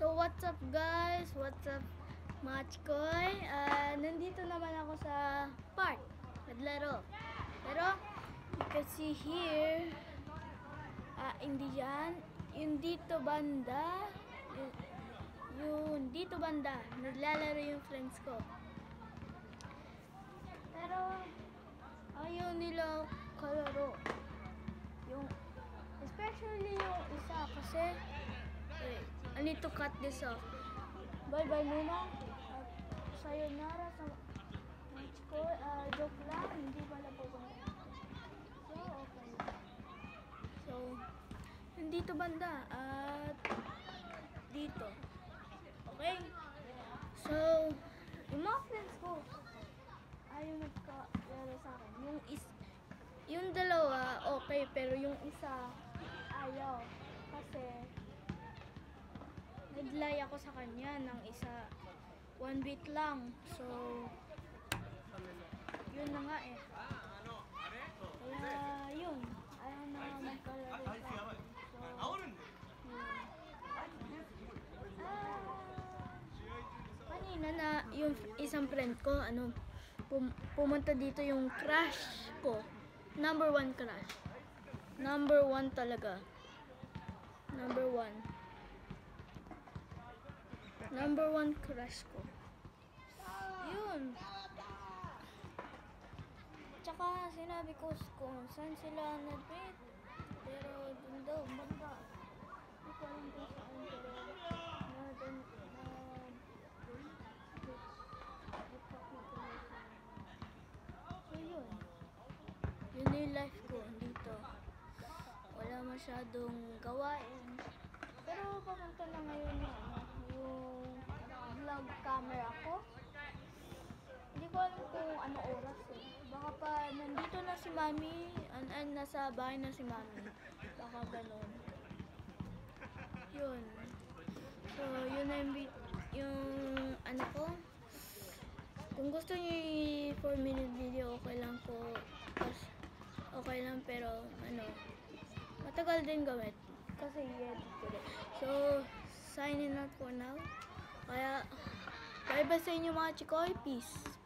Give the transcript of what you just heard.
So, what's up guys? What's up mga chikoy? Ah, nandito naman ako sa park. Naglaro. Pero, you can see here, ah, hindi yan. Yung dito banda, yung, yung dito banda, naglalaro yung friends ko. Pero, ayaw nila kalaro. Yung, especially yung isa kasi, I need to cut this off. Bye-bye muna. Sayonara sa match ko. Ah, joke lang, hindi pala po So, okay. So, nandito banda at dito. Okay? So, yung mga friends ko, ayaw nagka-laro sa akin. Yung is, yung dalawa, okay, pero yung isa, ayaw. Kasi, naglay ako sa kanya ng isa, one bit lang. So, yun na nga eh. Kaya, yun. Ayaw na magkalaro akin. So, yun. Ah, kanina na yung isang friend ko, ano, pum- pumunta dito yung crush ko. Number one crush. Number one talaga. Number one. Number one crush ko. Yun. Tsaka sinabi ko kung saan sila nag-meet. Pero dun daw, banda. Hindi ko alam kung saan. Pero na dun, na So yun. Yun na yung life ko dito. Wala masyadong gawain. Pero papunta na ngayon yung, ano, yung vlog camera ko. Hindi ko alam kung ano oras eh. Baka pa nandito na si mami, an, an nasa bahay na si mami. Baka ganun. Yun. So, yun na yung, yung ano ko. Kung gusto niyo yung 4 minute video, okay lang po. Tapos, okay lang pero ano, matagal din gawin. Kasi i-edit ko din. So, signing out for now. Kaya, bye bye sa inyo mga chikoy. Peace.